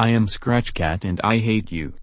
I am Scratch Cat and I hate you.